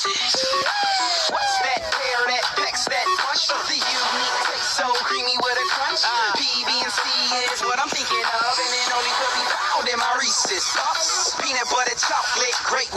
What's that pair that packs that punch? The unique taste so creamy with a crunch. Uh, PB and C is what I'm thinking of, and it only could be found in my Reese's puffs. Peanut butter chocolate.